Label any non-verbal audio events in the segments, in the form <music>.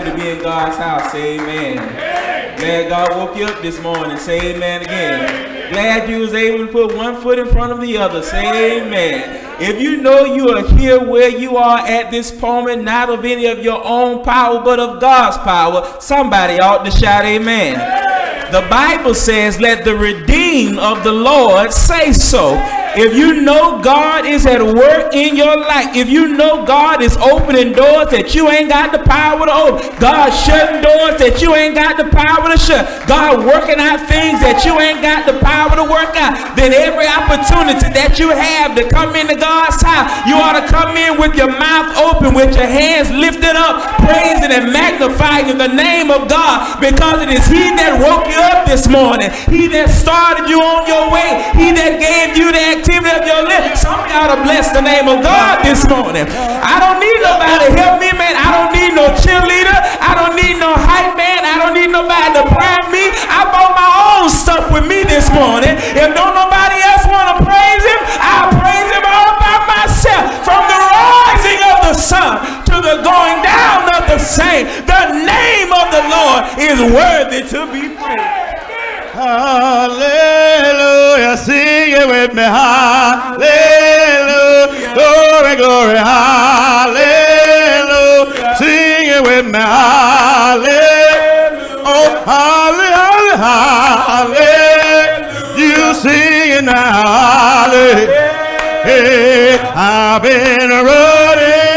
happy to be in God's house. Say amen. Glad God woke you up this morning. Say amen again. Glad you was able to put one foot in front of the other. Say amen. If you know you are here where you are at this moment, not of any of your own power, but of God's power, somebody ought to shout amen. The Bible says, let the redeemed of the Lord say so. If you know God is at work in your life, if you know God is opening doors that you ain't got the power to open, God shutting doors that you ain't got the power to shut, God working out things that you ain't got the power to work out, then every opportunity that you have to come into God's house, you ought to come in with your mouth open, with your hands lifted up, praising and magnifying in the name of God, because it is He that woke you up this morning, He that started you on your way, He that gave you that your lips. Some of y'all to bless the name of God this morning. I don't need nobody to help me, man. I don't need no cheerleader. I don't need no hype man. I don't need nobody to prime me. I bought my own stuff with me this morning. If don't nobody else want to praise him, I'll praise him all by myself. From the rising of the sun to the going down of the same, the name of the Lord is worthy to be praised. Hallelujah. Sing it with me. Hallelujah. Glory, glory. Hallelujah. Sing it with me. Hallelujah. Oh, hallelujah. Hallelujah. You sing it now. Hallelujah. I've been running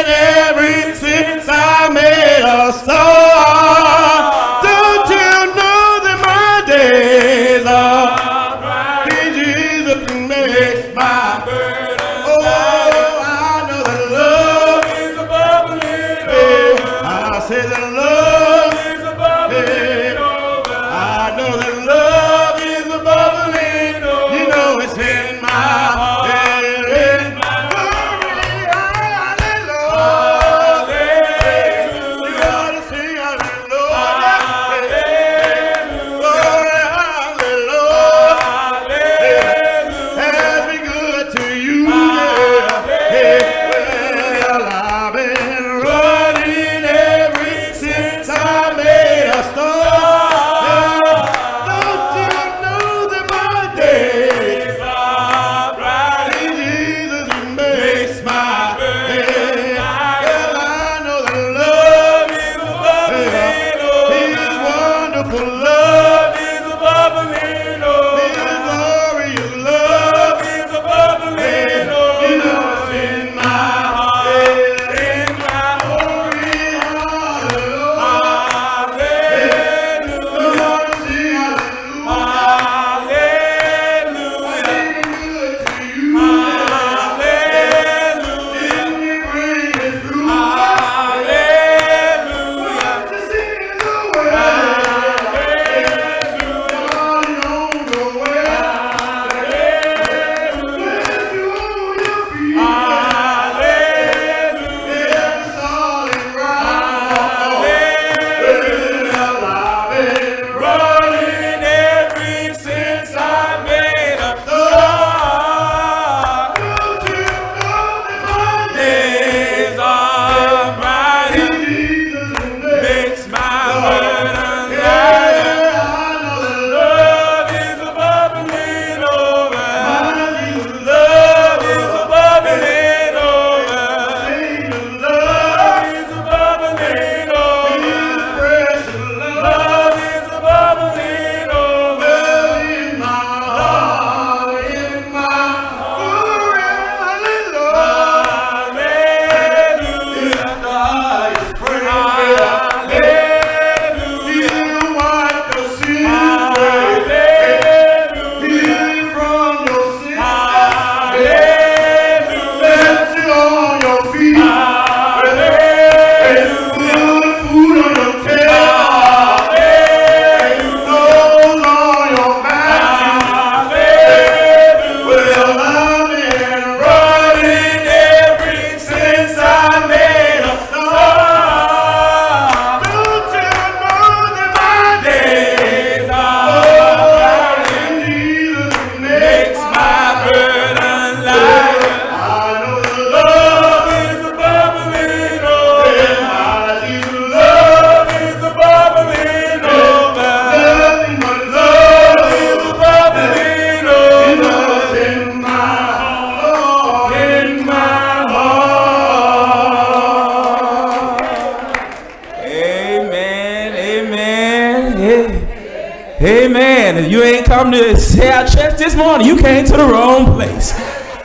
Amen. You ain't come to say our church this morning, you came to the wrong place.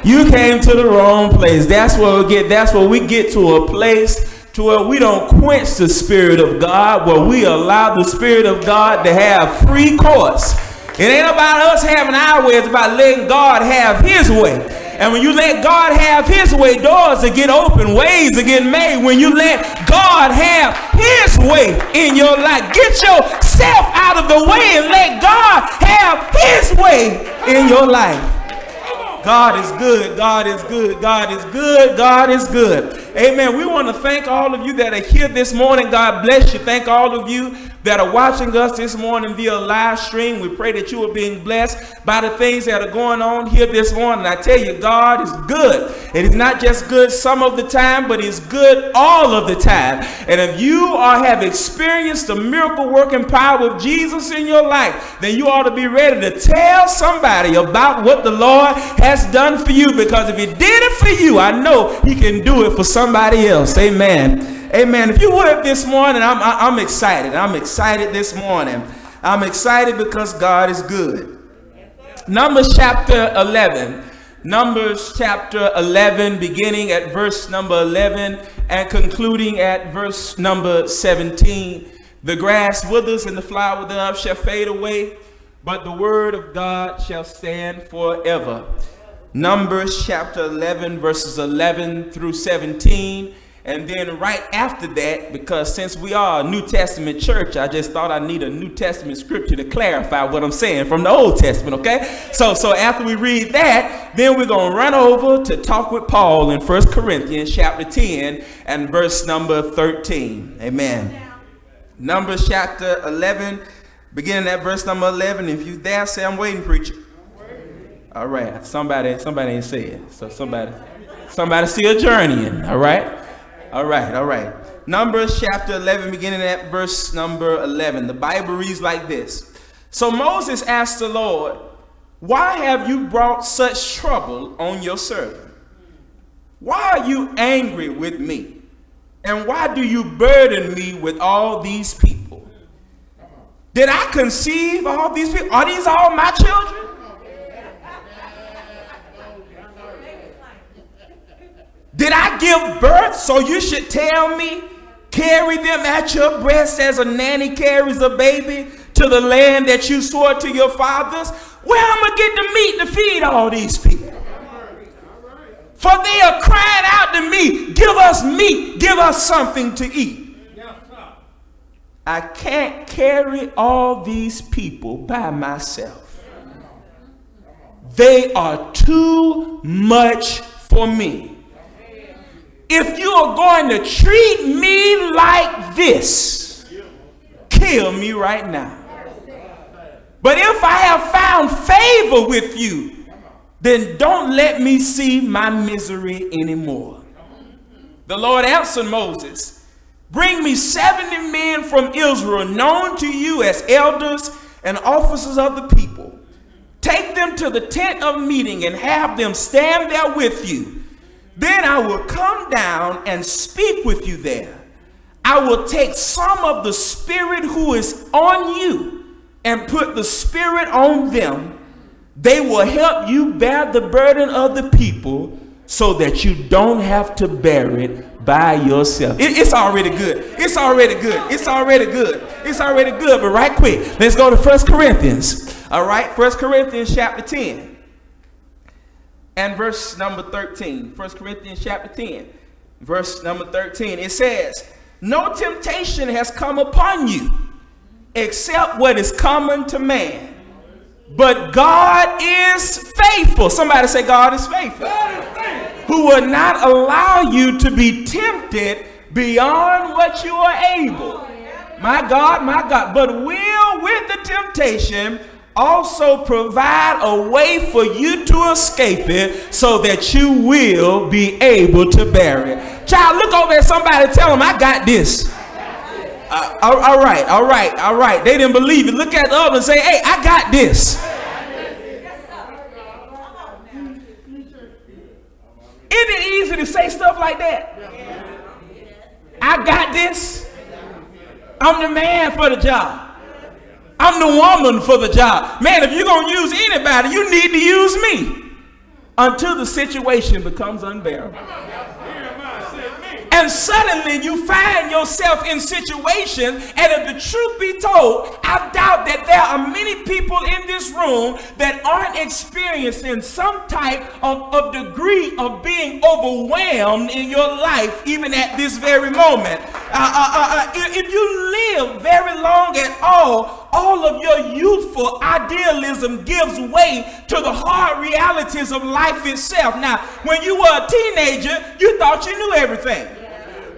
You came to the wrong place. That's where we get. That's where we get to a place to where we don't quench the Spirit of God, where we allow the Spirit of God to have free course. It ain't about us having our way, it's about letting God have His way. And when you let God have His way, doors will get open, ways will get made. When you let God have His way in your life, get yourself out of the way and let God have His way in your life. God is good. God is good. God is good. God is good. Amen. We want to thank all of you that are here this morning. God bless you. Thank all of you that are watching us this morning via live stream. We pray that you are being blessed by the things that are going on here this morning. I tell you, God is good. It is not just good some of the time, but He's good all of the time. And if you are have experienced the miracle working power of Jesus in your life, then you ought to be ready to tell somebody about what the Lord has done for you. Because if He did it for you, I know He can do it for somebody else. Amen. Amen. If you would this morning, I'm, I'm excited. I'm excited this morning. I'm excited because God is good. Numbers chapter 11. Numbers chapter 11, beginning at verse number 11 and concluding at verse number 17. The grass withers and the flower thereof shall fade away, but the word of God shall stand forever. Numbers chapter 11, verses 11 through 17 and then right after that, because since we are a New Testament church, I just thought I need a New Testament scripture to clarify what I'm saying from the Old Testament, okay? So so after we read that, then we're going to run over to talk with Paul in First Corinthians chapter 10 and verse number 13. Amen. Numbers chapter 11, beginning at verse number 11. If you there, say I'm waiting, preacher. All right. Somebody somebody ain't say. So somebody somebody still journeying, all right? All right, all right. Numbers chapter 11, beginning at verse number 11. The Bible reads like this So Moses asked the Lord, Why have you brought such trouble on your servant? Why are you angry with me? And why do you burden me with all these people? Did I conceive all these people? Are these all my children? Did I give birth so you should tell me? Carry them at your breast as a nanny carries a baby to the land that you swore to your fathers? Where am I get the meat to feed all these people? For they are crying out to me, give us meat, give us something to eat. I can't carry all these people by myself. They are too much for me if you are going to treat me like this, kill me right now. But if I have found favor with you, then don't let me see my misery anymore. The Lord answered Moses, Bring me 70 men from Israel, known to you as elders and officers of the people. Take them to the tent of meeting and have them stand there with you. Then I will come down and speak with you there. I will take some of the Spirit who is on you and put the Spirit on them. They will help you bear the burden of the people so that you don't have to bear it by yourself. It, it's already good. It's already good. It's already good. It's already good. But right quick, let's go to First Corinthians. All right, First Corinthians chapter 10 and verse number 13. 1 Corinthians chapter 10, verse number 13. It says, No temptation has come upon you except what is common to man. But God is faithful. Somebody say, God is faithful. God is faithful. Who will not allow you to be tempted beyond what you are able. My God, my God. But will with the temptation also provide a way for you to escape it so that you will be able to bear it. Child, look over at somebody tell them, I got this. Uh, all, right, all right, all right. They didn't believe it. Look at the other and say, hey, I got this. Isn't it easy to say stuff like that? I got this. I'm the man for the job. I'm the woman for the job. Man, if you're going to use anybody, you need to use me until the situation becomes unbearable. And suddenly you find yourself in situations, and if the truth be told, I doubt that there are many people in this room that aren't experiencing some type of, of degree of being overwhelmed in your life, even at this very moment. Uh, uh, uh, uh if you live very long at all, all of your youthful idealism gives way to the hard realities of life itself. Now, when you were a teenager, you thought you knew everything.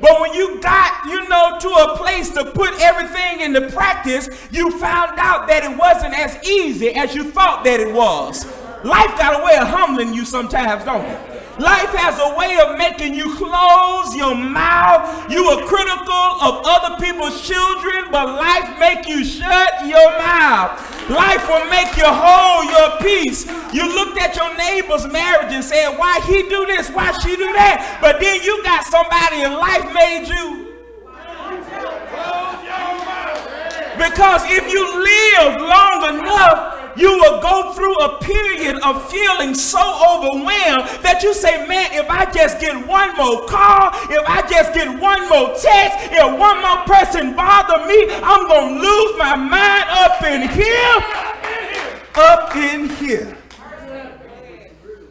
But when you got, you know, to a place to put everything into practice, you found out that it wasn't as easy as you thought that it was. Life got a way of humbling you sometimes, don't it? Life has a way of making you close your mouth. You are critical of other people's children, but life make you shut your mouth. Life will make you hold your peace. You looked at your neighbor's marriage and said, why he do this, why she do that? But then you got somebody in life made you. Because if you live long enough, you will go through a period of feeling so overwhelmed that you say, man, if I just get one more call, if I just get one more text, if one more person bother me, I'm going to lose my mind up in here. Up in here.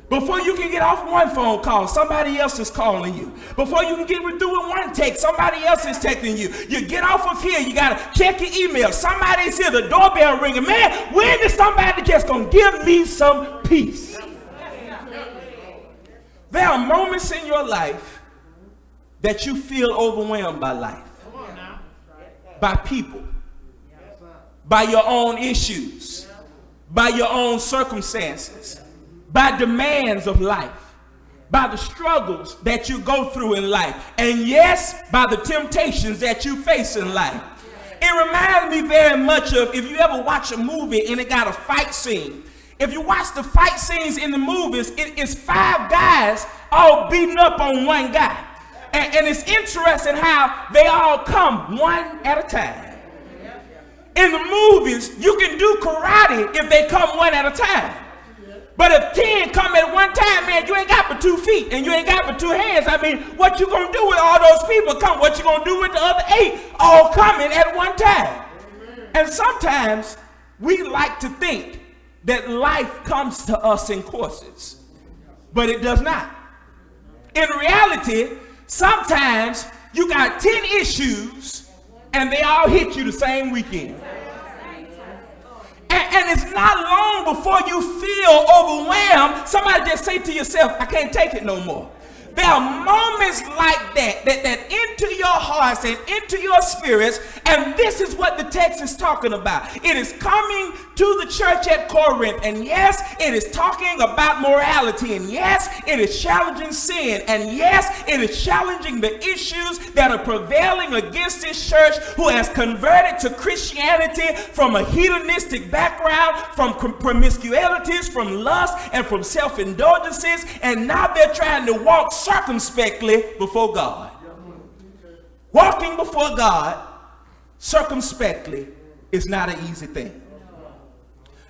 Before you can get off one phone call, somebody else is calling you. Before you can get through with one text, somebody else is texting you. You get off of here, you gotta check your email. Somebody's here, the doorbell ringing. Man, when is somebody just gonna give me some peace? There are moments in your life that you feel overwhelmed by life, by people, by your own issues, by your own circumstances by demands of life, by the struggles that you go through in life, and yes, by the temptations that you face in life. It reminds me very much of if you ever watch a movie and it got a fight scene. If you watch the fight scenes in the movies, it is five guys all beating up on one guy. And, and it's interesting how they all come one at a time. In the movies, you can do karate if they come one at a time. But if 10 come at one time, man, you ain't got but two feet and you ain't got but two hands. I mean, what you gonna do with all those people come? What you gonna do with the other eight all coming at one time? And sometimes we like to think that life comes to us in courses, but it does not. In reality, sometimes you got 10 issues and they all hit you the same weekend. And, and, it's not long before you feel overwhelmed. Somebody just say to yourself, I can't take it no more. There are moments like that, that that into your hearts and into your spirits, and this is what the text is talking about. It is coming to the church at Corinth, and yes, it is talking about morality, and yes, it is challenging sin, and yes, it is challenging the issues that are prevailing against this church who has converted to Christianity from a hedonistic background, from promiscuities, from lust, and from self-indulgences, and now they're trying to walk circumspectly before God. Walking before God circumspectly is not an easy thing.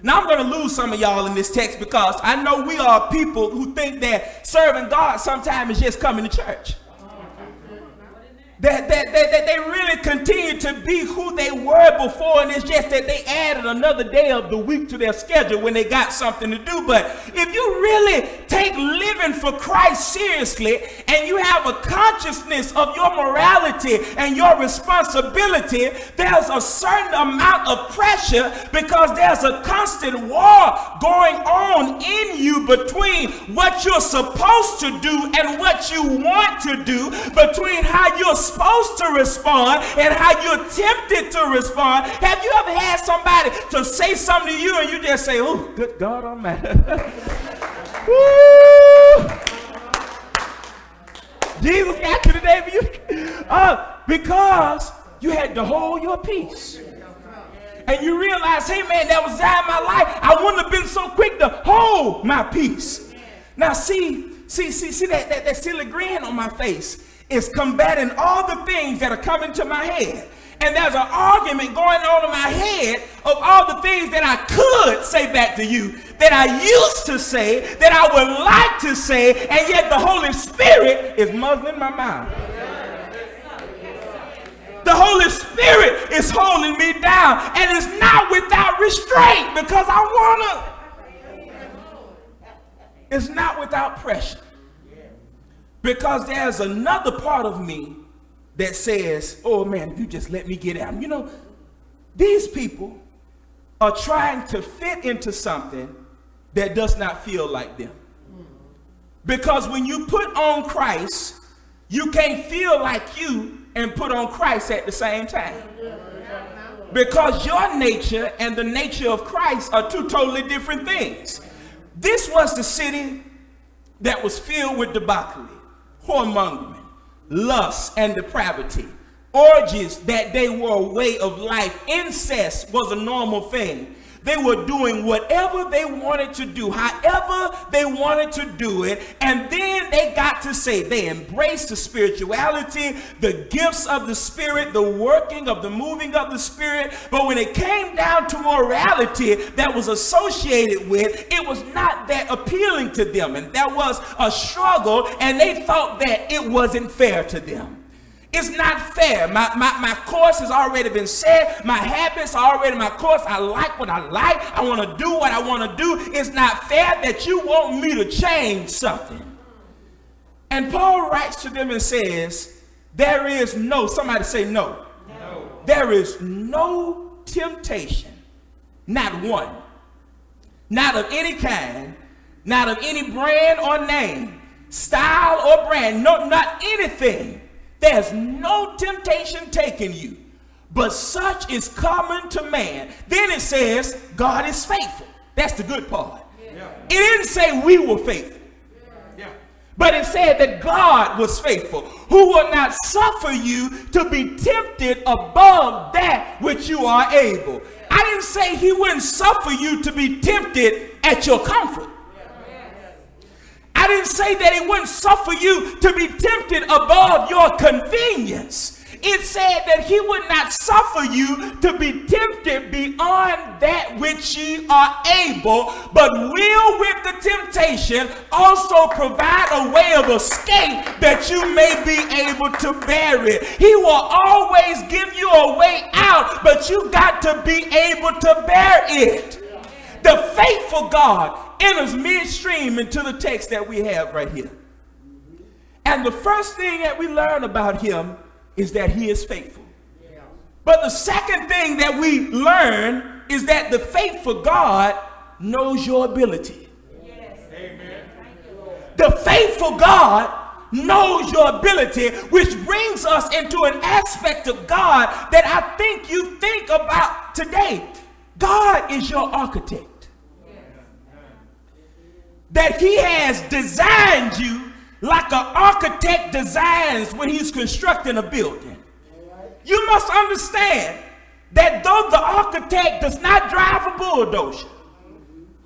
Now I'm going to lose some of y'all in this text because I know we are people who think that serving God sometimes is just coming to church that, that, that, that, they really continue to be who they were before, and it's just that they added another day of the week to their schedule when they got something to do. But if you really take living for Christ seriously and you have a consciousness of your morality and your responsibility, there's a certain amount of pressure because there's a constant war going on in you between what you're supposed to do and what you want to do, between how you're supposed to respond and how you're tempted to respond. Have you ever had somebody to say something to you and you just say, oh, good God Almighty. <laughs> Woo! Jesus got you today for you. <laughs> Uh, because you had to hold your peace. And you realize, hey man, that was time my life. I wouldn't have been so quick to hold my peace. Now see, see, see, see that, that, that silly grin on my face is combating all the things that are coming to my head. And there's an argument going on in my head of all the things that I could say back to you, that I used to say, that I would like to say, and yet the Holy Spirit is muzzling my mouth. The Holy Spirit is holding me down, and it's not without restraint because I want to. It's not without pressure. Because there's another part of me that says, oh man, if you just let me get out. You know, these people are trying to fit into something that does not feel like them. Because when you put on Christ, you can't feel like you and put on Christ at the same time. Because your nature and the nature of Christ are two totally different things. This was the city that was filled with debauchery, whoremongering, lust, and depravity. Orgies that they were a way of life. Incest was a normal thing. They were doing whatever they wanted to do, however they wanted to do it. And then they got to say they embraced the spirituality, the gifts of the Spirit, the working of the moving of the Spirit. But when it came down to morality that was associated with, it was not that appealing to them. And there was a struggle, and they thought that it wasn't fair to them. It's not fair. My, my, my course has already been set. My habits are already my course. I like what I like. I want to do what I want to do. It's not fair that you want me to change something. And Paul writes to them and says, There is no, somebody say no. no. There is no temptation, not one, not of any kind, not of any brand or name, style or brand, no, not anything there's no temptation taking you, but such is common to man. Then it says, God is faithful. That's the good part. Yeah. It didn't say we were faithful. But it said that God was faithful, who will not suffer you to be tempted above that which you are able. I didn't say he wouldn't suffer you to be tempted at your comfort. Didn't say that it wouldn't suffer you to be tempted above your convenience. It said that he would not suffer you to be tempted beyond that which ye are able, but will with the temptation also provide a way of escape that you may be able to bear it. He will always give you a way out, but you got to be able to bear it. The faithful God enters midstream into the text that we have right here. And the first thing that we learn about him is that he is faithful. But the second thing that we learn is that the faithful God knows your ability. The faithful God knows your ability, which brings us into an aspect of God that I think you think about today. God is your architect that he has designed you like an architect designs when he's constructing a building. You must understand that though the architect does not drive a bulldozer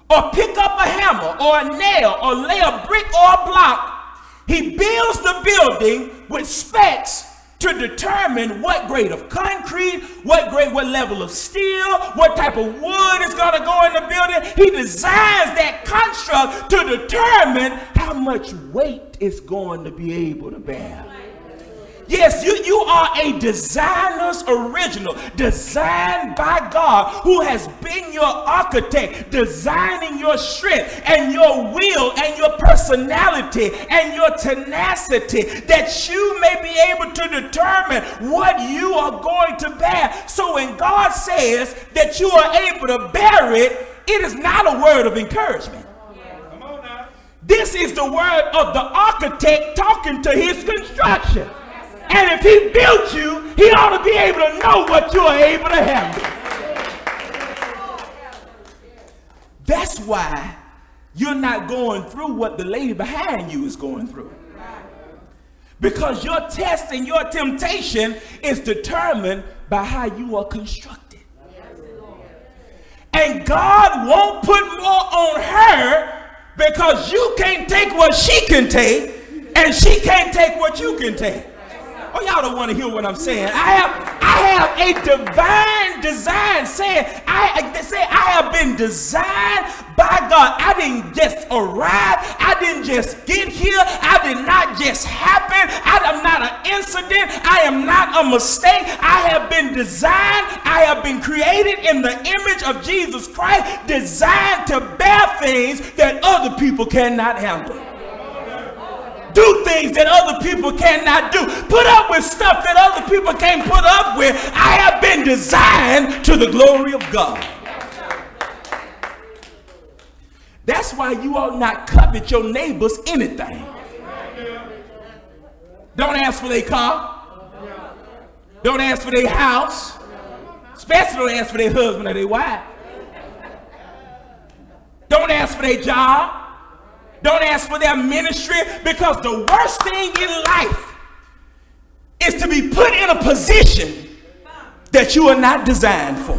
or pick up a hammer or a nail or lay a brick or a block, he builds the building with specs to determine what grade of concrete, what grade, what level of steel, what type of wood is going to go in the building. He designs that construct to determine how much weight it's going to be able to bear. Yes, you, you are a designer's original, designed by God, who has been your architect, designing your strength and your will and your personality and your tenacity, that you may be able to determine what you are going to bear. So when God says that you are able to bear it, it is not a word of encouragement. This is the word of the architect talking to his construction. And if he built you, he ought to be able to know what you are able to handle. That's why you're not going through what the lady behind you is going through. Because your test and your temptation is determined by how you are constructed. And God won't put more on her because you can't take what she can take and she can't take what you can take. Oh, y'all don't want to hear what I'm saying. I have, I have a divine design saying, I say I have been designed by God. I didn't just arrive. I didn't just get here. I did not just happen. I am not an incident. I am not a mistake. I have been designed. I have been created in the image of Jesus Christ, designed to bear things that other people cannot handle do things that other people cannot do, put up with stuff that other people can't put up with. I have been designed to the glory of God. That's why you ought not covet your neighbor's anything. Don't ask for their car. Don't ask for their house. Especially don't ask for their husband or their wife. Don't ask for their job. Don't ask for their ministry because the worst thing in life is to be put in a position that you are not designed for.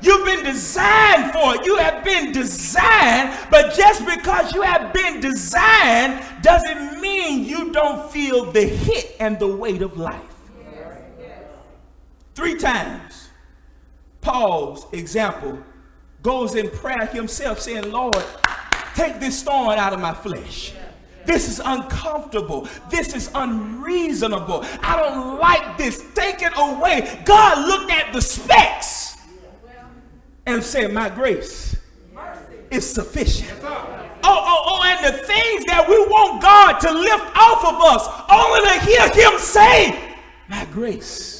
You've been designed for it. You have been designed, but just because you have been designed doesn't mean you don't feel the hit and the weight of life. Three times, Paul's example goes in prayer himself saying, Lord, take this thorn out of my flesh. This is uncomfortable. This is unreasonable. I don't like this. Take it away. God looked at the specs and said, My grace is sufficient. Oh, oh, oh, and the things that we want God to lift off of us, only to hear Him say, My grace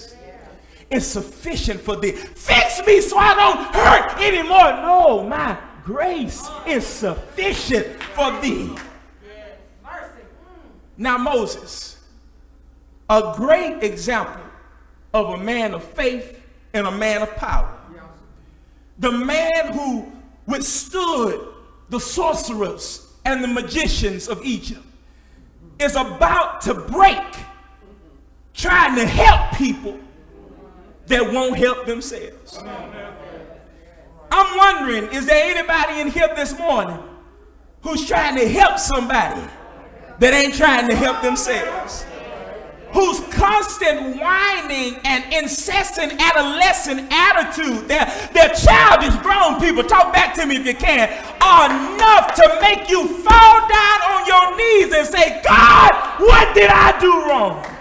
is sufficient for thee. Fix me so I don't hurt anymore. No, my grace is sufficient for thee. Now, Moses, a great example of a man of faith and a man of power. The man who withstood the sorcerers and the magicians of Egypt is about to break, trying to help people that won't help themselves. I'm wondering, is there anybody in here this morning who's trying to help somebody that ain't trying to help themselves? Whose constant whining and incessant adolescent attitude, their, their childish grown people, talk back to me if you can, are enough to make you fall down on your knees and say, God, what did I do wrong?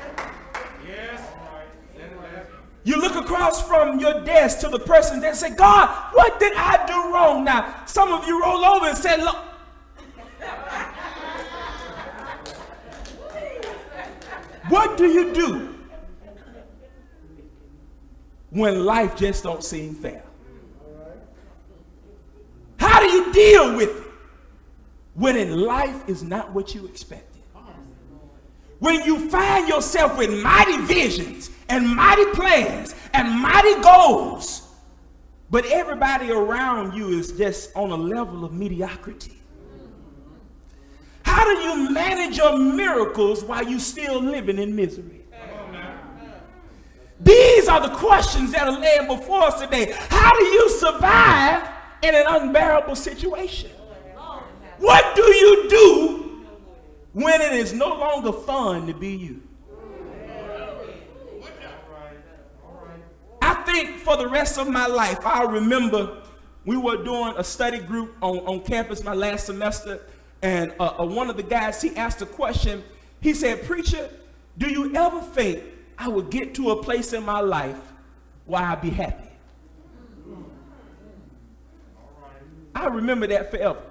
You look across from your desk to the person that say, God, what did I do wrong? Now, some of you roll over and say, look. what do you do when life just don't seem fair? How do you deal with it when in life is not what you expected? When you find yourself with mighty visions and mighty plans and mighty goals, but everybody around you is just on a level of mediocrity. How do you manage your miracles while you're still living in misery? These are the questions that are laying before us today. How do you survive in an unbearable situation? What do you do when it is no longer fun to be you? For the rest of my life, I remember we were doing a study group on, on campus my last semester, and uh, uh, one of the guys, he asked a question. He said, Preacher, do you ever think I would get to a place in my life where I'd be happy? I remember that forever.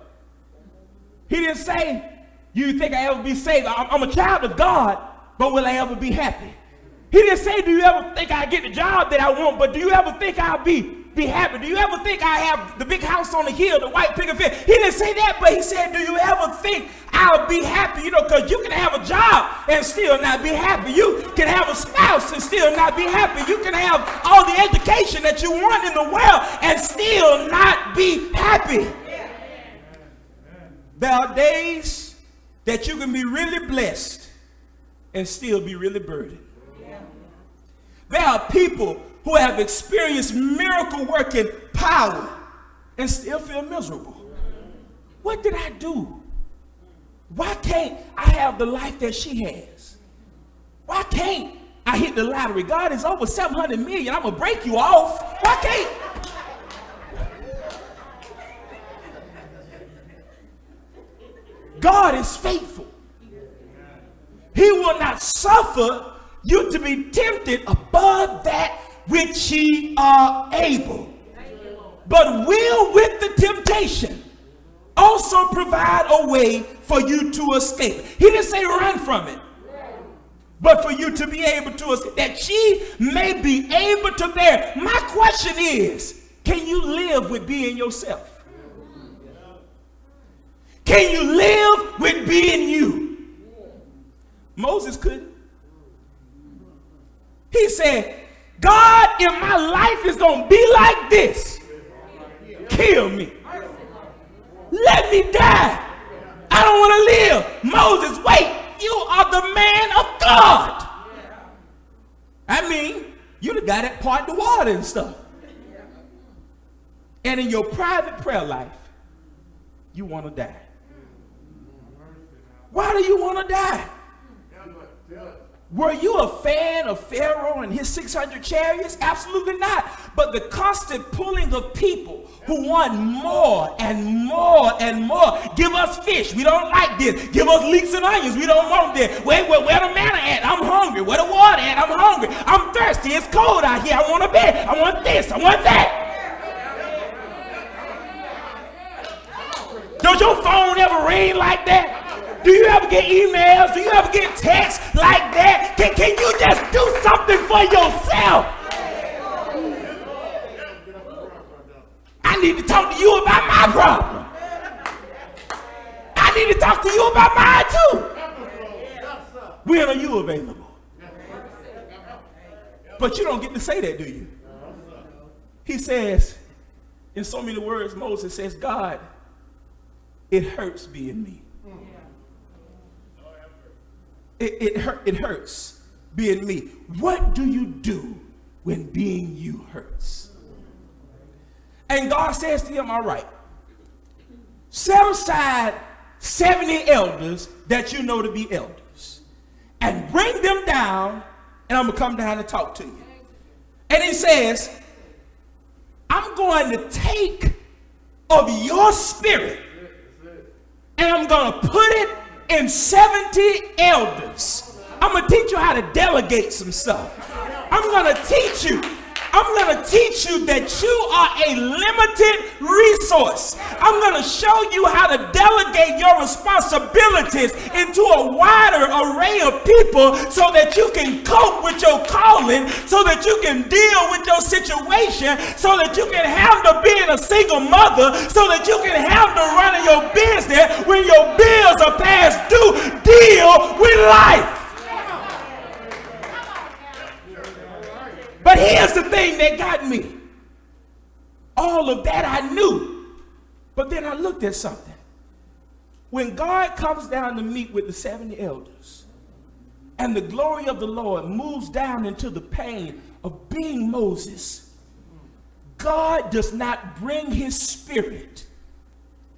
He didn't say, You think I ever be saved? I'm, I'm a child of God, but will I ever be happy? He didn't say, do you ever think I get the job that I want, but do you ever think I'll be, be happy? Do you ever think I have the big house on the hill, the white picket fence? He didn't say that, but he said, do you ever think I'll be happy? You know, because you can have a job and still not be happy. You can have a spouse and still not be happy. You can have all the education that you want in the world and still not be happy. There are days that you can be really blessed and still be really burdened. There are people who have experienced miracle working power and still feel miserable. What did I do? Why can't I have the life that she has? Why can't I hit the lottery. God is over 700 million. I'm going to break you off. Why can't? God is faithful. He will not suffer you to be tempted above that which ye are able. But will with the temptation also provide a way for you to escape. He didn't say run from it but for you to be able to, escape, that she may be able to bear. My question is, can you live with being yourself? Can you live with being you? Moses couldn't. He said, God in my life is going to be like this. Kill me. Let me die. I don't want to live. Moses, wait. You are the man of God. I mean, you the guy that part the water and stuff. And in your private prayer life, you want to die. Why do you want to die? Were you a fan of Pharaoh and his 600 chariots? Absolutely not. But the constant pulling of people who want more and more and more. Give us fish. We don't like this. Give us leeks and onions. We don't want this. Wait, where, where the manna at? I'm hungry. Where the water at? I'm hungry. I'm thirsty. It's cold out here. I want a bed. I want this. I want that. Does your phone ever ring like that? Do you ever get emails? Do you ever get texts like that? Can, can you just do something for yourself? I need to talk to you about my problem. I need to talk to you about mine too. When are you available? But you don't get to say that, do you? He says, in so many words, Moses says, God, it hurts being me. It, it, hurt, it hurts being me. What do you do when being you hurts? And God says to him, All right, set aside 70 elders that you know to be elders and bring them down, and I'm going to come down and talk to you. And he says, I'm going to take of your spirit and I'm going to put it in 70 elders. I'm going to teach you how to delegate some stuff. I'm going to teach you I'm going to teach you that you are a limited resource. I'm going to show you how to delegate your responsibilities into a wider array of people so that you can cope with your calling, so that you can deal with your situation, so that you can handle being a single mother, so that you can handle running your business when your bills are past due. Deal with life. But here's the thing that got me. All of that I knew. But then I looked at something. When God comes down to meet with the 70 elders, and the glory of the Lord moves down into the pain of being Moses, God does not bring his spirit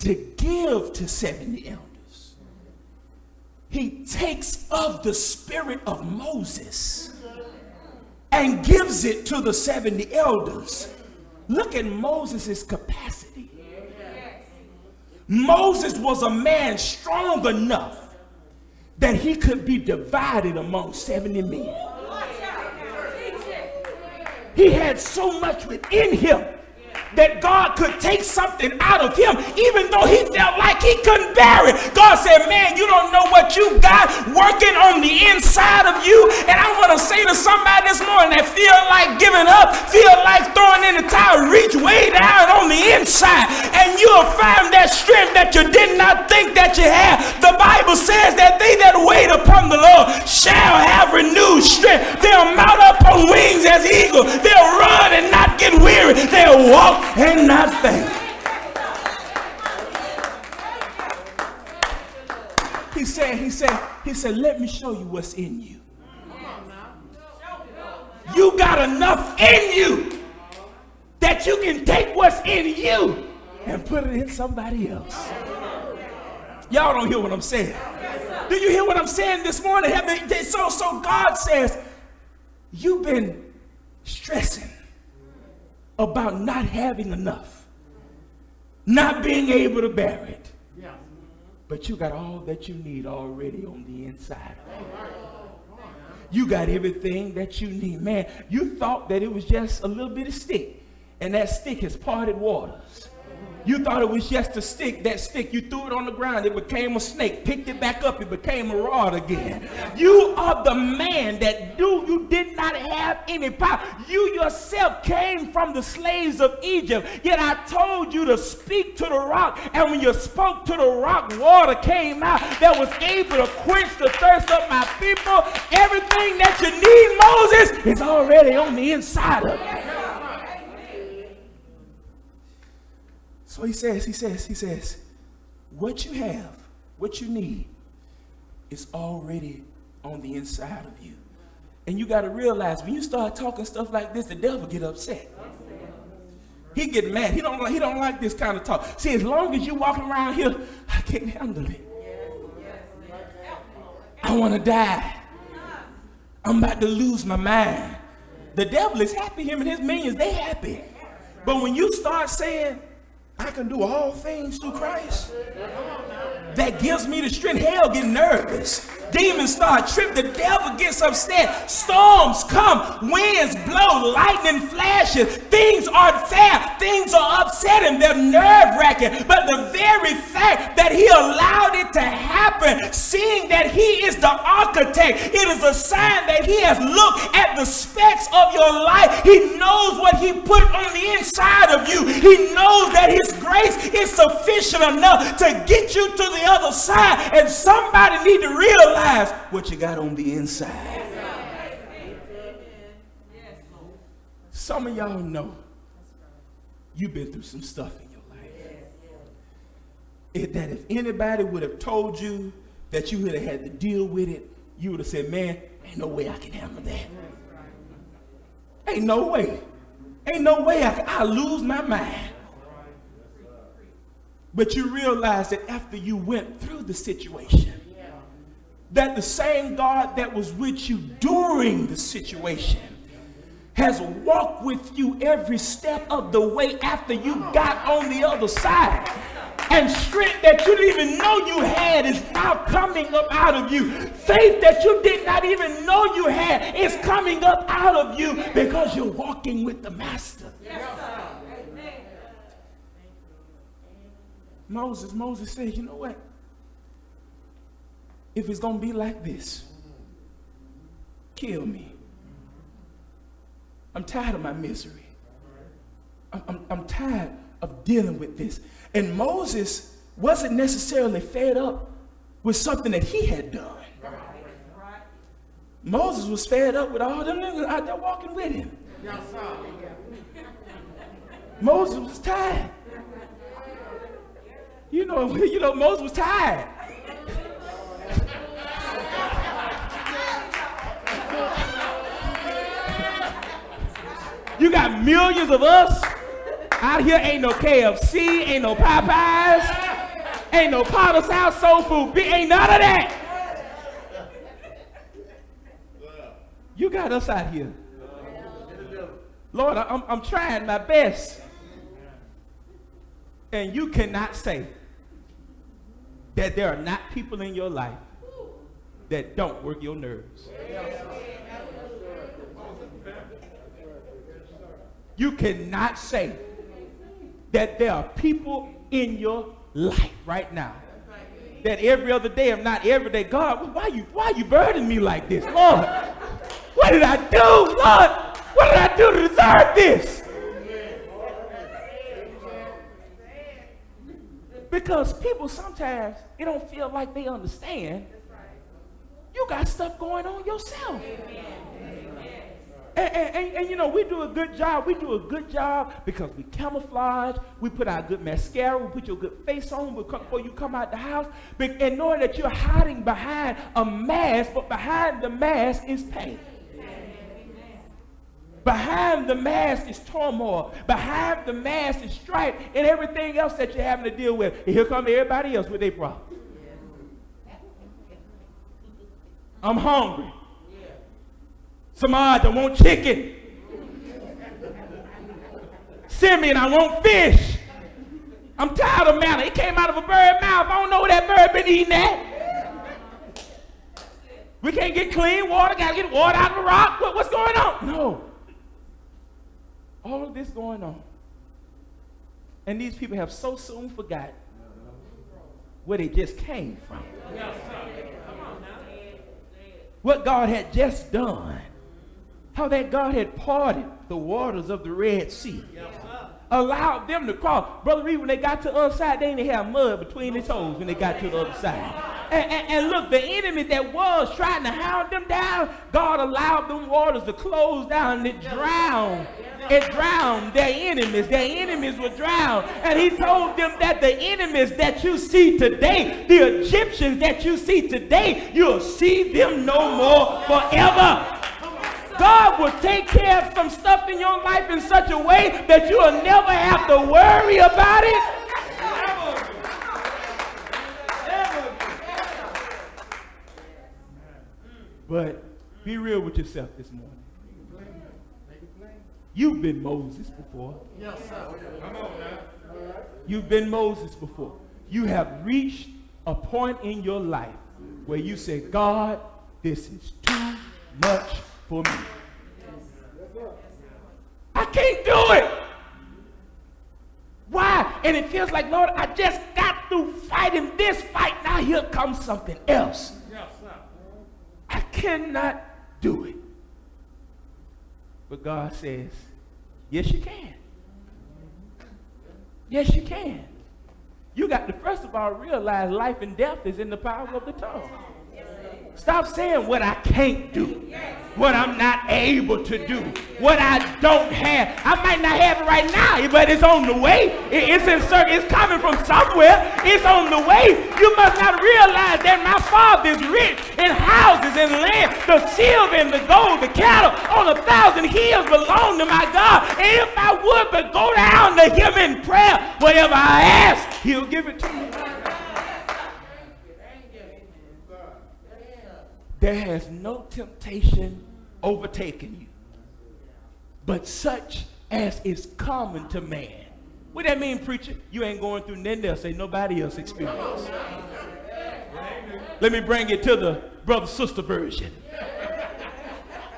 to give to 70 elders. He takes of the spirit of Moses and gives it to the 70 elders. Look at Moses' capacity. Moses was a man strong enough that he could be divided among 70 men. He had so much within him that God could take something out of him, even though he felt like he couldn't bear it. God said, Man, you don't know what you got working on the inside of you. And I want to say to somebody this morning that feel like giving up, feel like throwing in the towel, reach way down on the inside, and you'll find that strength that you did not think that you had. The Bible says that they that wait upon the Lord shall have renewed strength. They'll mount up on wings as eagles. They'll run and not get weary. They'll walk and not faint. He said, he said, he said, let me show you what's in you. You got enough in you that you can take what's in you and put it in somebody else. Y'all don't hear what I'm saying. Do you hear what I'm saying this morning? So, so God says, you've been stressing about not having enough, not being able to bear it. But you got all that you need already on the inside. You got everything that you need. Man, you thought that it was just a little bit of stick, and that stick has parted waters. You thought it was just a stick. That stick, you threw it on the ground. It became a snake. Picked it back up. It became a rod again. You are the man that do you did not have any power. You yourself came from the slaves of Egypt. Yet I told you to speak to the rock. And when you spoke to the rock, water came out that was able to quench the thirst of my people. Everything that you need, Moses, is already on the inside of you. So he says, he says, he says, what you have, what you need, is already on the inside of you. And you got to realize when you start talking stuff like this, the devil get upset. He get mad. He don't, he don't like this kind of talk. See, as long as you walking around here, I can't handle it. I want to die. I'm about to lose my mind. The devil is happy. Him and his minions, they happy. But when you start saying, I can do all things through Christ. That gives me the strength. Hell get nervous. Demons start trip. The devil gets upset. Storms come. Winds blow. Lightning flashes. Things aren't fair. Things are upsetting. They're nerve wracking. But the very fact that he allowed it to happen, seeing that he is the architect, it is a sign that he has looked at the specs of your life. He knows what he put on the inside of you. He knows that his grace is sufficient enough to get you to the other side. And somebody need to realize realize what you got on the inside. Some of y'all know you've been through some stuff in your life. It, that if anybody would have told you that you would have had to deal with it, you would have said, man, ain't no way I can handle that. Ain't no way. Ain't no way I I lose my mind. But you realize that after you went through the situation, that the same God that was with you during the situation has walked with you every step of the way after you got on the other side. And strength that you didn't even know you had is now coming up out of you. Faith that you did not even know you had is coming up out of you because you're walking with the Master. Yes, Moses, Moses said, you know what? If it's going to be like this, kill me. I'm tired of my misery. I'm, I'm, I'm tired of dealing with this. And Moses wasn't necessarily fed up with something that he had done. Moses was fed up with all them niggas out there walking with him. Moses was tired. You know, <laughs> you know, Moses was tired. You got millions of us out here. Ain't no KFC, ain't no Popeyes, ain't no Potter's House Soul Food. Ain't none of that. You got us out here. Lord, I'm, I'm trying my best. And you cannot say that there are not people in your life that don't work your nerves. You cannot say that there are people in your life right now that every other day, if not every day, God, why you why you burdening me like this, Lord? What did I do, Lord? What did I do to deserve this? Because people sometimes it don't feel like they understand. Got stuff going on yourself. And, and, and, and, you know, we do a good job. We do a good job because we camouflage. We put our good mascara. We put your good face on before you come out the house. And knowing that you're hiding behind a mask, but behind the mask is pain. Behind the mask is turmoil. Behind the mask is strife and everything else that you're having to deal with. And here comes everybody else with their problems. I'm hungry. Samaj, I want chicken. Simeon, I want fish. I'm tired of manna. It came out of a bird mouth. I don't know where that bird been eating at. We can't get clean water. Got to get water out of the rock. What, what's going on? No. All of this going on. And these people have so soon forgotten where they just came from. What God had just done. How that God had parted the waters of the Red Sea allowed them to cross. Brother Reed, when they got to the other side, they didn't have mud between their toes when they got to the other side. And, and, and, look, the enemy that was trying to hound them down, God allowed them waters to close down and it drowned. It drowned their enemies. Their enemies were drowned. And he told them that the enemies that you see today, the Egyptians that you see today, you'll see them no more forever. God will take care of some stuff in your life in such a way that you will never have to worry about it. But be real with yourself this morning. You've been Moses before. Yes, sir. Come on now. You've been Moses before. You have reached a point in your life where you say, God, this is too much for me. I can't do it. Why? And it feels like, Lord, I just got through fighting this fight. Now here comes something else. I cannot do it. But God says, yes, you can. Yes, you can. You got to, first of all, realize life and death is in the power of the tongue. Stop saying what I can't do what I'm not able to do, what I don't have. I might not have it right now, but it's on the way. It's in it's coming from somewhere. It's on the way. You must not realize that my father is rich in houses and land. The silver and the gold, the cattle on a thousand hills belong to my God. And if I would but go down to him in prayer, whatever I ask, he'll give it to me. There has no temptation overtaken you, but such as is common to man. What that mean, preacher? You ain't going through nothing else. Say nobody else experience. Let me bring it to the brother sister version.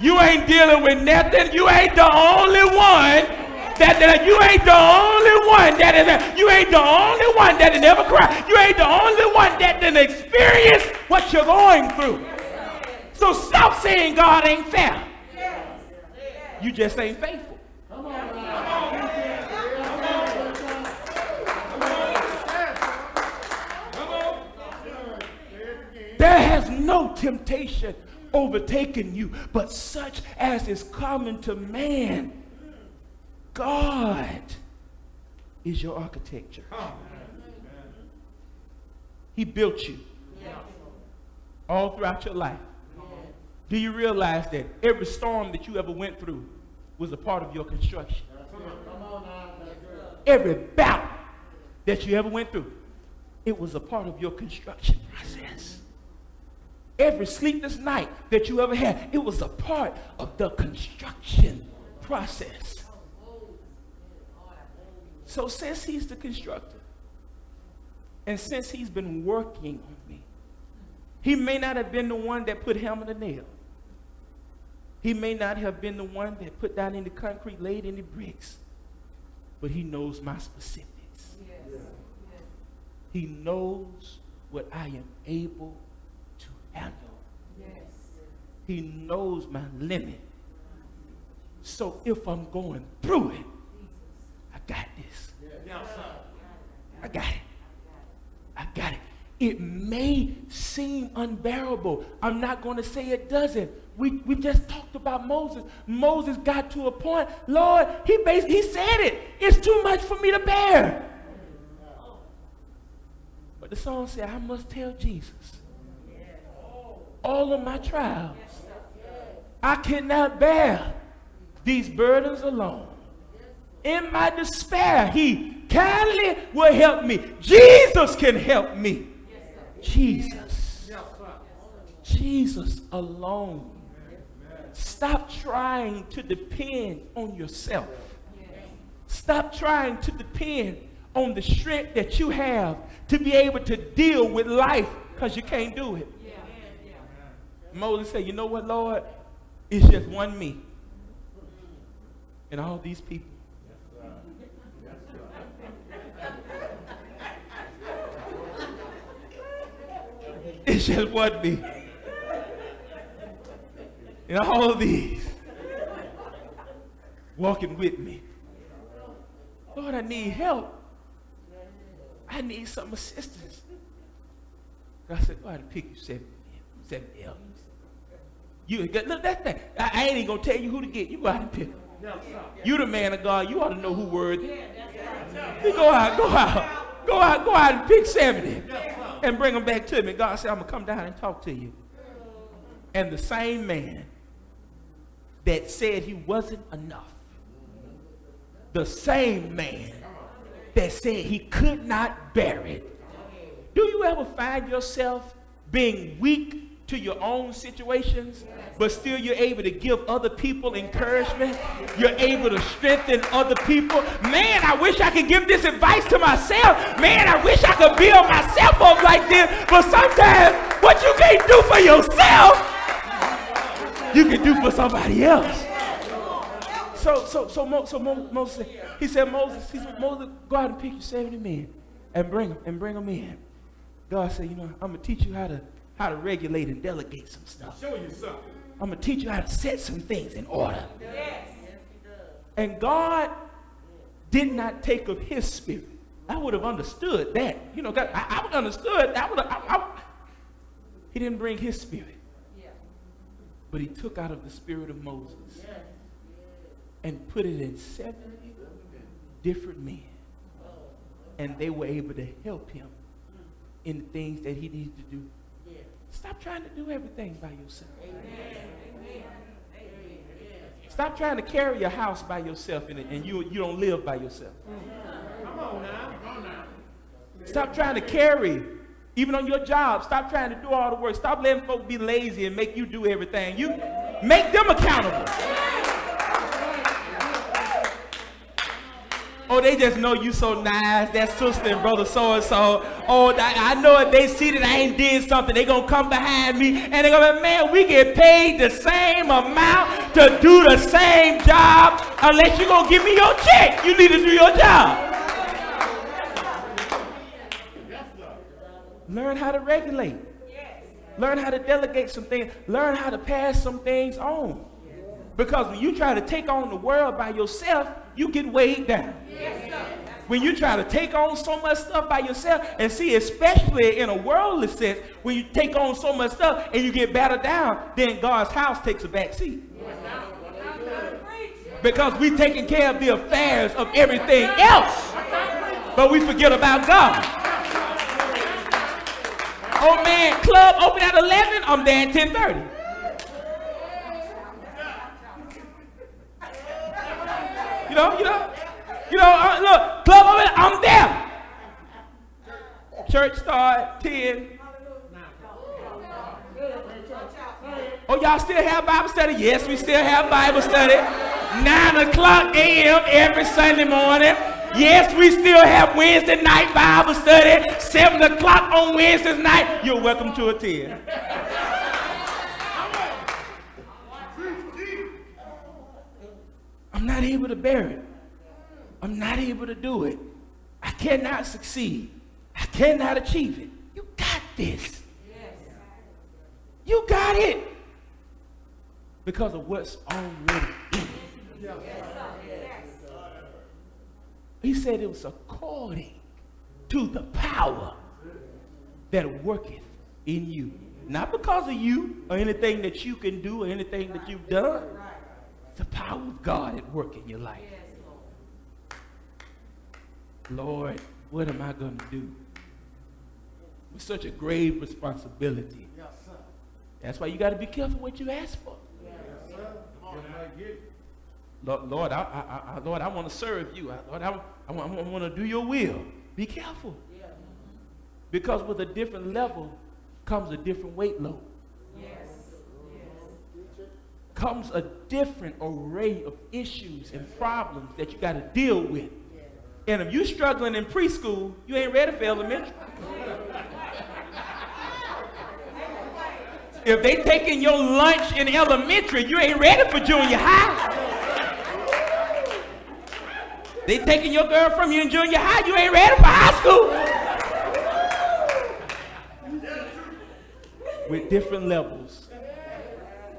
You ain't dealing with nothing. You ain't the only one that, that you ain't the only one that is you ain't the only one that never cry. You ain't the only one that didn't experience what you're going through. So stop saying God ain't fair. You just ain't faithful. There has no temptation overtaken you, but such as is common to man. God is your architecture. He built you all throughout your life. Do you realize that every storm that you ever went through was a part of your construction? Every battle that you ever went through, it was a part of your construction process. Every sleepless night that you ever had, it was a part of the construction process. So since he's the constructor, and since he's been working on me, he may not have been the one that put hammer to nail. He may not have been the one that put down any concrete, laid any bricks, but he knows my specifics. Yes. He knows what I am able to handle. Yes. He knows my limit. So if I'm going through it, I got this. I got it. I got it. It may seem unbearable. I'm not going to say it doesn't. We, we just talked about Moses. Moses got to a point, Lord, he, he said it. It's too much for me to bear. But the song said, I must tell Jesus all of my trials. I cannot bear these burdens alone. In my despair, he kindly will help me. Jesus can help me. Jesus. Jesus alone stop trying to depend on yourself. Stop trying to depend on the strength that you have to be able to deal with life because you can't do it. Moses said, You know what, Lord? It's just one me and all these people. <laughs> It's just one me. And all of these walking with me. Lord, I need help. I need some assistance. I said, go ahead and pick you seven, seven elders. You look at that thing. I, I ain't even gonna tell you who to get. You go out and pick. You the man of God. You ought to know who worthy. You go out, go out, go out, go out and pick 70 and bring them back to me. God said, I'm gonna come down and talk to you. And the same man that said he wasn't enough, the same man that said he could not bear it. Do you ever find yourself being weak to your own situations, but still you're able to give other people encouragement. You're able to strengthen other people. Man, I wish I could give this advice to myself. Man, I wish I could build myself up like this. But sometimes what you can't do for yourself, you can do for somebody else. So, so, so, Mo, so Mo, Moses, he said, Moses, he said, Moses, go out and pick your 70 men and bring them, and bring them in. God said, you know, I'm going to teach you how to how to regulate and delegate some stuff. Show you something. I'm going to teach you how to set some things in order. Yes. And God did not take of his spirit. I would have understood that. You know, God, I, I would have understood. I would have, I, I, he didn't bring his spirit. But he took out of the spirit of Moses and put it in seven different men. And they were able to help him in the things that he needed to do. Stop trying to do everything by yourself. Stop trying to carry your house by yourself and, and you, you don't live by yourself. Come on now. Come on now. Stop trying to carry, even on your job. Stop trying to do all the work. Stop letting folks be lazy and make you do everything. You make them accountable. Oh, they just know you so nice. That sister and brother so and so. Oh, I, know if they see that I ain't did something, they gonna come behind me and they gonna be, man, we get paid the same amount to do the same job. Unless you gonna give me your check, you need to do your job. Learn how to regulate. Yes. Learn how to delegate some things. Learn how to pass some things on. Because when you try to take on the world by yourself, you get weighed down. Yes, when you try to take on so much stuff by yourself, and see, especially in a worldly sense, when you take on so much stuff and you get battered down, then God's house takes a back seat. Because we taking care of the affairs of everything else, but we forget about God. Oh man, club open at 11, I'm there at 1030. You know, you know, you know, uh, look, club there, I'm there. Church start 10. Oh, y'all still have Bible study? Yes, we still have Bible study. 9 o'clock a.m. every Sunday morning. Yes, we still have Wednesday night Bible study. 7 o'clock on Wednesday night. You're welcome to attend. I'm not able to bear it. I'm not able to do it. I cannot succeed. I cannot achieve it. You got this. You got it. Because of what's already in you. He said it was according to the power that worketh in you. Not because of you or anything that you can do or anything that you've done the power of God at work in your life. Lord, what am I going to do? With such a grave responsibility. That's why you got to be careful what you ask for. Lord, Lord, I, I, I, Lord, I want to serve you. Lord, I, I, want, I to do your will. Be careful. Because with a different level comes a different weight load. comes a different array of issues and problems that you got to deal with. And if you're struggling in preschool, you ain't ready for elementary. If they taking your lunch in elementary, you ain't ready for junior high. They taking your girl from you in junior high, you ain't ready for high school. With different levels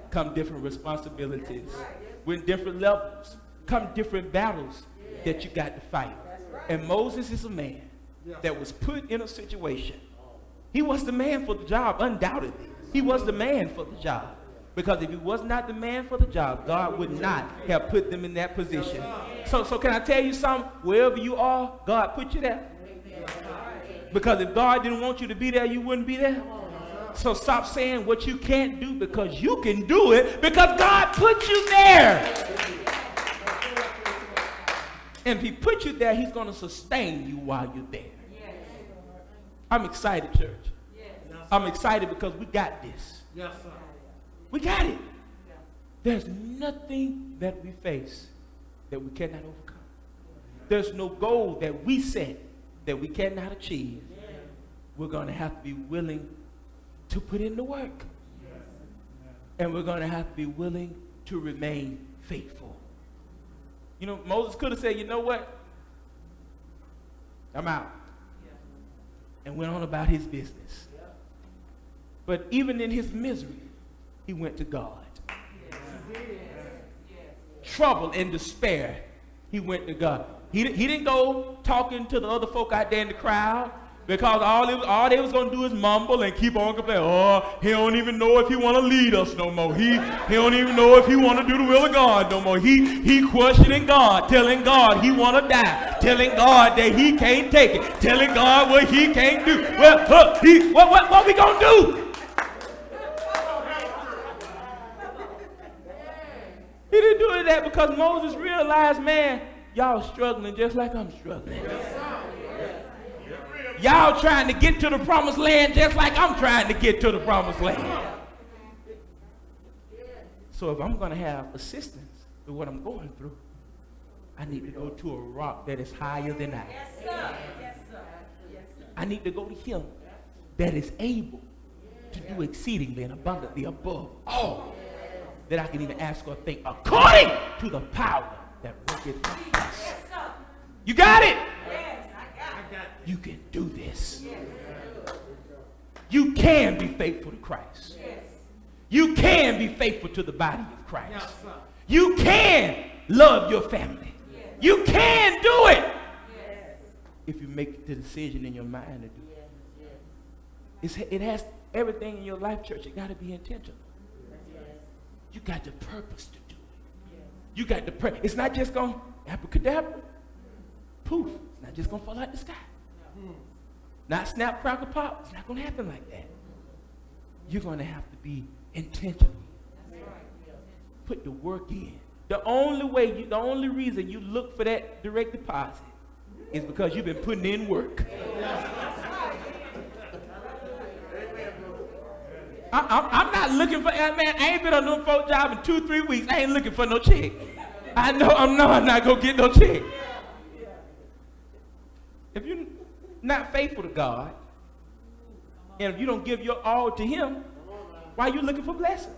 come different responsibilities. With different levels come different battles that you got to fight. And Moses is a man that was put in a situation. He was the man for the job, undoubtedly. He was the man for the job. Because if he was not the man for the job, God would not have put them in that position. So, so can I tell you something? Wherever you are, God put you there. Because if God didn't want you to be there, you wouldn't be there. So stop saying what you can't do because you can do it because God put you there. And if he put you there, he's going to sustain you while you're there. I'm excited, church. I'm excited because we got this. Yes, sir. We got it. There's nothing that we face that we cannot overcome. There's no goal that we set that we cannot achieve. We're going to have to be willing to put in the work. And we're going to have to be willing to remain faithful. You know, Moses could have said, you know what? I'm out. And went on about his business. But even in his misery, he went to God. Trouble and despair, he went to God. He, he didn't go talking to the other folk out there in the crowd because all, all they was going to do is mumble and keep on complaining. Oh, he don't even know if he want to lead us no more. He, he don't even know if he want to do the will of God no more. He, he questioning God, telling God he want to die, telling God that he can't take it, telling God what he can't do. Well, he, what, what, what we going to do? He didn't do that because Moses realized, man, y'all struggling just like I'm struggling. Y'all trying to get to the promised land just like I'm trying to get to the promised land. So if I'm going to have assistance with what I'm going through, I need to go to a rock that is higher than I. I need to go to him that is able to do exceedingly and abundantly above all that I can even ask or think according to the power that worketh in us. You got it? Yes, I got it. You can do this. Yes. You can be faithful to Christ. Yes. You can be faithful to the body of Christ. Yes, You can love your family. Yes. You can do it if you make the decision in your mind to do it. It's, it has everything in your life, church. It got to be intentional. You got the purpose to do it. You got the purpose. It's not just going to abracadabra, poof. It's not just going to fall out the sky. Not snap, crackle, pop. It's not going to happen like that. You're going to have to be intentional. Put the work in. The only way, you, the only reason you look for that direct deposit is because you've been putting in work. I, am not looking for, man, I ain't been on no folk job in two, three weeks. I ain't looking for no check. I know I'm not, I'm not going to get no check. If you're not faithful to God, and if you don't give your all to him, why are you looking for blessings?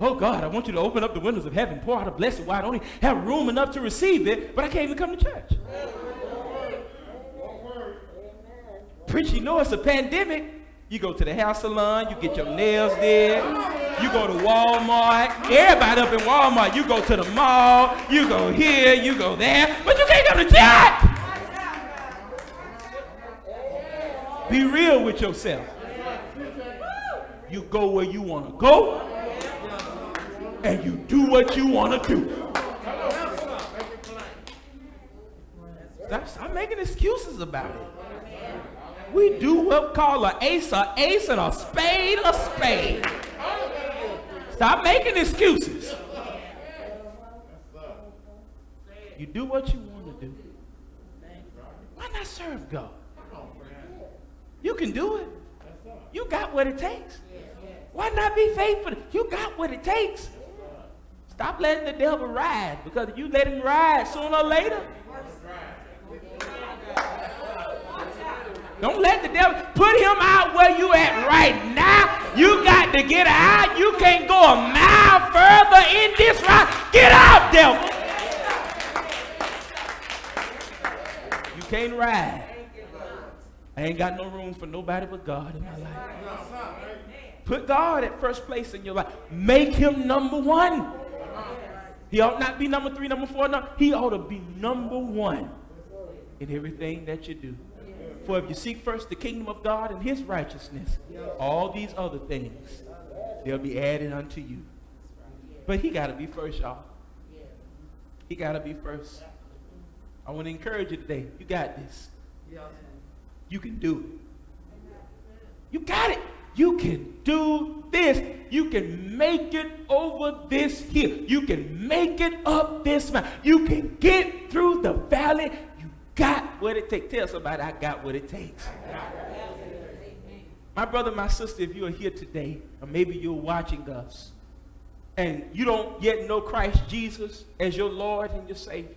Oh God, I want you to open up the windows of heaven, pour out a blessing. Why I don't even have room enough to receive it, but I can't even come to church. Preach, you know it's a pandemic. You go to the hair salon, you get your nails did, you go to Walmart, everybody up in Walmart, you go to the mall, you go here, you go there, but you can't come to church. Be real with yourself. You go where you want to go, and you do what you want to do. Stop, stop making excuses about it. We do what call a ace a ace and a spade a spade. Stop making excuses. You do what you want to do. Why not serve God? You can do it. You got what it takes. Why not be faithful? You got what it takes. Stop letting the devil ride because if you let him ride sooner or later. Don't let the devil put him out where you at right now. You got to get out. You can't go a mile further in this ride. Get out, devil. You can't ride. I ain't got no room for nobody but God in my life. Put God at first place in your life. Make him number one. He ought not be number three, number four. No, he ought to be number one in everything that you do. For if you seek first the kingdom of God and his righteousness, all these other things, they'll be added unto you. But he got to be first, y'all. He got to be first. I want to encourage you today. You got this. You can do it. You got it. You can do this. You can make it over this hill. You can make it up this mountain. You can get through the valley. Got what it takes. Tell somebody, I got what it takes. My brother, my sister, if you are here today, or maybe you're watching us, and you don't yet know Christ Jesus as your Lord and your Savior,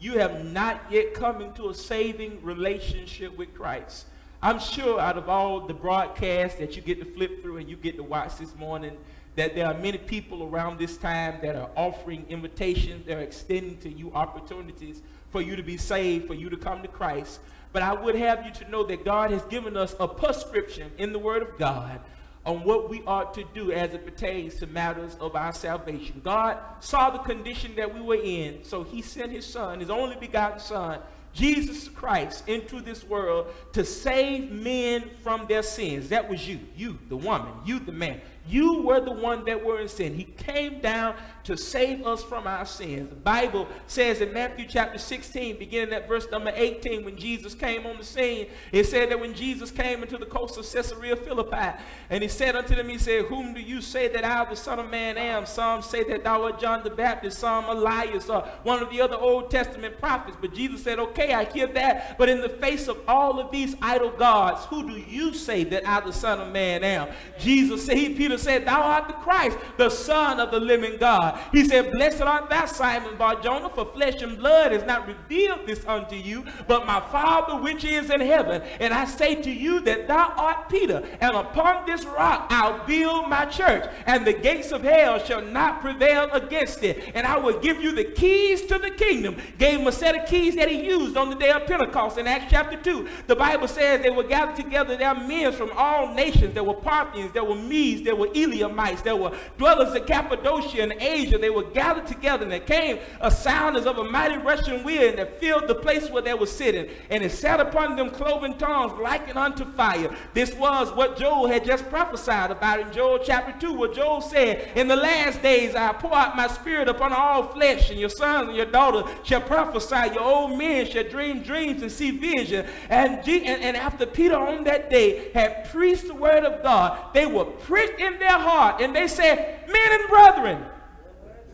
you have not yet come into a saving relationship with Christ. I'm sure out of all the broadcasts that you get to flip through and you get to watch this morning, that there are many people around this time that are offering invitations, they're extending to you opportunities for you to be saved, for you to come to Christ. But I would have you to know that God has given us a prescription in the Word of God on what we ought to do as it pertains to matters of our salvation. God saw the condition that we were in, so he sent his son, his only begotten son, Jesus Christ into this world to save men from their sins. That was you, you, the woman, you, the man. You were the one that were in sin. He came down to save us from our sins. The Bible says in Matthew chapter 16, beginning at verse number 18, when Jesus came on the scene, it said that when Jesus came into the coast of Caesarea Philippi, and he said unto them, he said, Whom do you say that I, the Son of Man, am? Some say that thou art John the Baptist, some Elias, or one of the other Old Testament prophets. But Jesus said, Okay, I hear that. But in the face of all of these idol gods, who do you say that I, the Son of Man, am? Jesus said, Peter said, Thou art the Christ, the Son of the living God. He said, Blessed art thou, Simon Barjona, for flesh and blood has not revealed this unto you, but my Father which is in heaven. And I say to you that thou art Peter, and upon this rock I'll build my church, and the gates of hell shall not prevail against it. And I will give you the keys to the kingdom. Gave him a set of keys that he used on the day of Pentecost in Acts chapter 2. The Bible says they were gathered together. There are men from all nations. There were Parthians, there were Medes, there were Elamites, there were dwellers in Cappadocia and Asia Asia, they were gathered together, and there came a sound as of a mighty rushing wind that filled the place where they were sitting. And it sat upon them cloven tongues likened unto fire. This was what Joel had just prophesied about in Joel chapter 2, where Joel said, In the last days I pour out my spirit upon all flesh, and your sons and your daughters shall prophesy, your old men shall dream dreams and see vision. And, and, and after Peter on that day had preached the word of God, they were pricked in their heart, and they said, Men and brethren,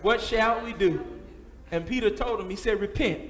what shall we do? And Peter told them, he said, Repent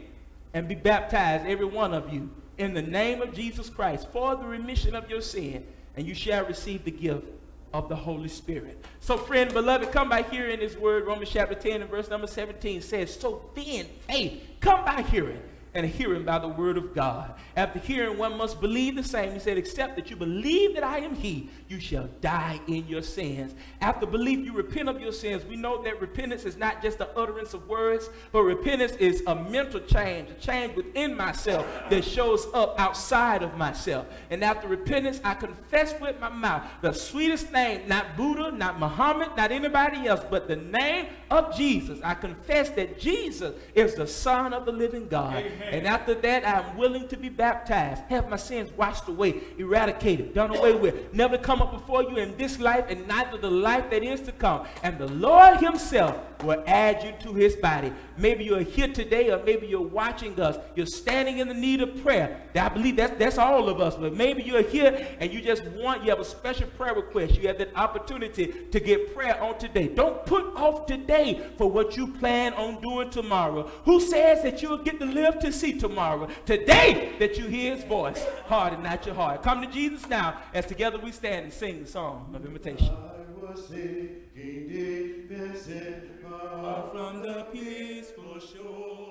and be baptized, every one of you, in the name of Jesus Christ for the remission of your sin, and you shall receive the gift of the Holy Spirit. So, friend, beloved, come by hearing this word. Romans chapter 10 and verse number 17 says, So then, faith, come by hearing and hearing by the word of God. After hearing, one must believe the same. He said, Except that you believe that I am He, you shall die in your sins. After belief, you repent of your sins. We know that repentance is not just the utterance of words, but repentance is a mental change, a change within myself that shows up outside of myself. And after repentance, I confess with my mouth the sweetest name, not Buddha, not Muhammad, not anybody else, but the name of Jesus. I confess that Jesus is the Son of the living God. Amen. And after that, I'm willing to be baptized, have my sins washed away, eradicated, done away with, never come up before you in this life and neither the life that is to come. And the Lord himself will add you to his body. Maybe you're here today or maybe you're watching us. You're standing in the need of prayer. I believe that's, that's all of us. But maybe you're here and you just want, you have a special prayer request. You have that opportunity to get prayer on today. Don't put off today for what you plan on doing tomorrow. Who says that you'll get to live to see tomorrow. Today that you hear his voice, harden not your heart. Come to Jesus now as together we stand and sing the song of invitation. Far From the peaceful shore.